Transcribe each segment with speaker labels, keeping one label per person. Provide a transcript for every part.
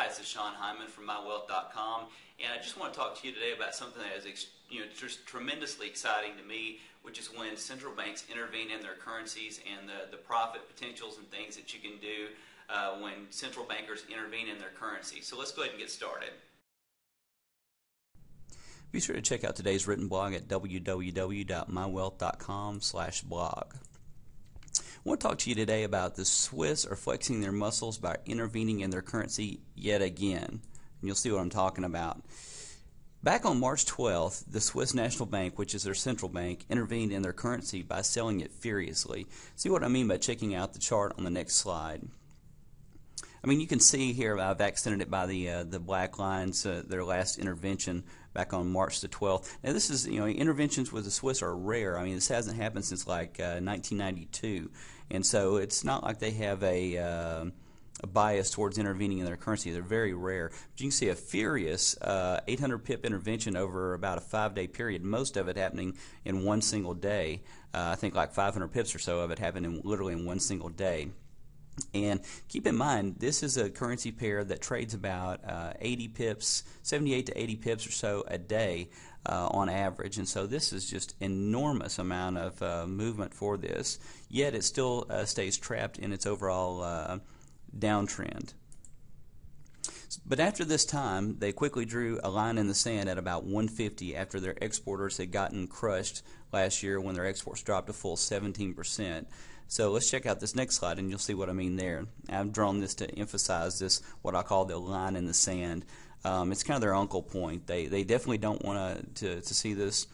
Speaker 1: Hi, this is Sean Hyman from MyWealth.com, and I just want to talk to you today about something that is you know just tremendously exciting to me, which is when central banks intervene in their currencies and the, the profit potentials and things that you can do uh, when central bankers intervene in their currency. So let's go ahead and get started.
Speaker 2: Be sure to check out today's written blog at www.mywealth.com/blog. I want to talk to you today about the Swiss are flexing their muscles by intervening in their currency yet again. And you'll see what I'm talking about. Back on March 12th, the Swiss National Bank, which is their central bank, intervened in their currency by selling it furiously. See what I mean by checking out the chart on the next slide. I mean, you can see here I've accented it by the uh, the black lines, uh, their last intervention back on March the 12th. Now, this is, you know, interventions with the Swiss are rare. I mean, this hasn't happened since like uh, 1992. And so it's not like they have a, uh, a, bias towards intervening in their currency. They're very rare. But you can see a furious uh, 800 pip intervention over about a five day period, most of it happening in one single day. Uh, I think like 500 pips or so of it happened in, literally in one single day. And keep in mind, this is a currency pair that trades about uh, 80 pips, 78 to 80 pips or so a day uh, on average. And so this is just enormous amount of uh, movement for this. Yet it still uh, stays trapped in its overall uh, downtrend. But after this time, they quickly drew a line in the sand at about 150 after their exporters had gotten crushed last year when their exports dropped a full 17 percent. So let's check out this next slide and you'll see what I mean there. I've drawn this to emphasize this, what I call the line in the sand. Um, it's kind of their uncle point. They, they definitely don't want to, to see this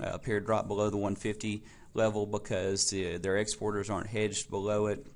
Speaker 2: uh, pair drop below the 150 level because the, their exporters aren't hedged below it.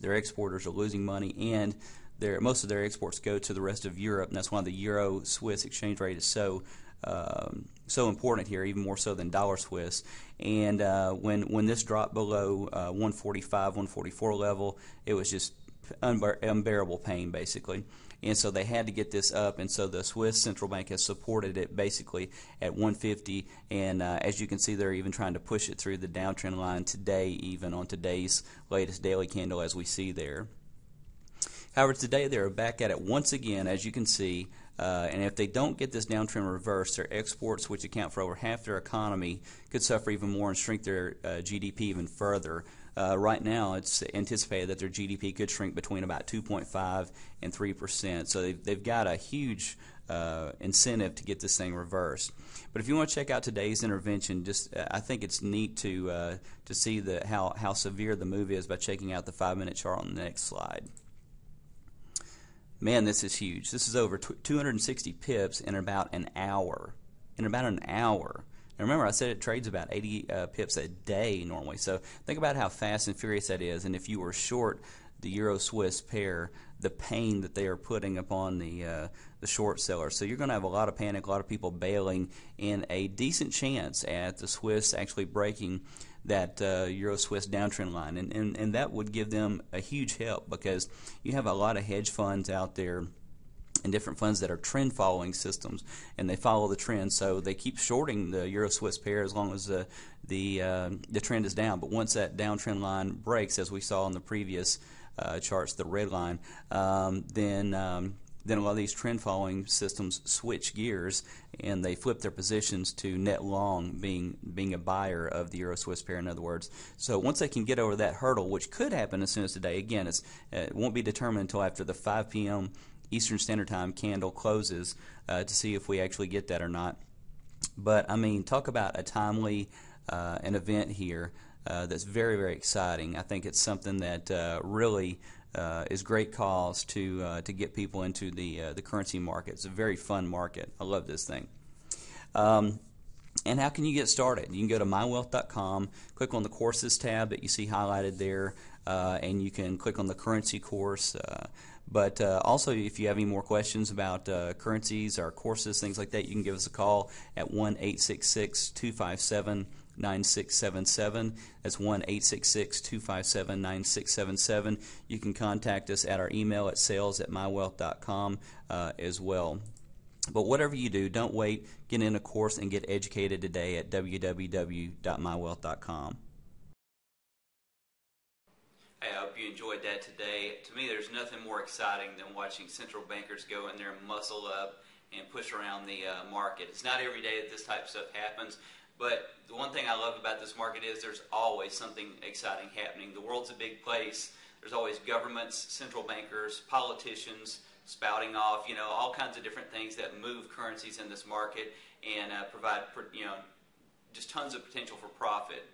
Speaker 2: Their exporters are losing money and their, most of their exports go to the rest of Europe, and that's why the euro Swiss exchange rate is so um, so important here, even more so than dollar Swiss. And uh, when when this dropped below uh, 145, 144 level, it was just unbear- unbearable pain, basically. And so they had to get this up, and so the Swiss central bank has supported it basically at 150. And uh, as you can see, they're even trying to push it through the downtrend line today, even on today's latest daily candle, as we see there. However, today they're back at it once again, as you can see. Uh, and if they don't get this downtrend reversed, their exports, which account for over half their economy, could suffer even more and shrink their uh, GDP even further. Uh, right now, it's anticipated that their GDP could shrink between about 2.5 and 3 percent. So they've, they've got a huge uh, incentive to get this thing reversed. But if you want to check out today's intervention, just uh, I think it's neat to uh, to see the how how severe the move is by checking out the five minute chart on the next slide. Man, this is huge. This is over 260 pips in about an hour. In about an hour. Remember, I said it trades about 80 uh, pips a day normally. So think about how fast and furious that is. And if you were short the Euro Swiss pair, the pain that they are putting upon the uh, the short seller. So you're going to have a lot of panic, a lot of people bailing, and a decent chance at the Swiss actually breaking that uh, Euro Swiss downtrend line, and, and and that would give them a huge help because you have a lot of hedge funds out there and different funds that are trend following systems and they follow the trend. So they keep shorting the euro swiss pair as long as the the uh, the trend is down. But once that downtrend line breaks as we saw in the previous uh, charts the red line um, then um, then a lot of these trend following systems switch gears and they flip their positions to net long being being a buyer of the euro swiss pair in other words. So once they can get over that hurdle which could happen as soon as today again it won't be determined until after the 5 p.m eastern standard time candle closes uh, to see if we actually get that or not but i mean talk about a timely uh, an event here uh, that's very very exciting i think it's something that uh, really uh, is great cause to uh, to get people into the the currency market. It's a very fun market. I love this thing. Um, and how can you get started? You can go to mywealth.com, click on the courses tab that you see highlighted there, uh, and you can click on the currency course. Uh, but uh, also, if you have any more questions about currencies or courses, things like that, you can give us a call at 1 866 257 9677. That's 1 866 257 9677. You can contact us at our email at sales at mywealth.com uh, as well. But whatever you do, don't wait. Get in a course and get educated today at www.mywealth.com.
Speaker 1: Hey, I hope you enjoyed that today. To me, there's nothing more exciting than watching central bankers go in there and muscle up and push around the uh, market. It's not every day that this type of stuff happens, but the one thing I love about this market is there's always something exciting happening. The world's a big place. There's always governments, central bankers, politicians spouting off, you know, all kinds of different things that move currencies in this market and uh, provide, you know, just tons of potential for profit.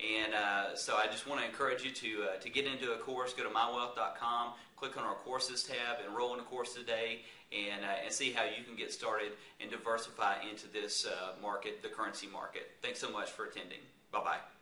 Speaker 1: And uh, so I just want to encourage you to, uh, to get into a course. Go to mywealth.com, click on our courses tab, enroll in a course today, and, uh, and see how you can get started and diversify into this uh, market, the currency market. Thanks so much for attending. Bye bye.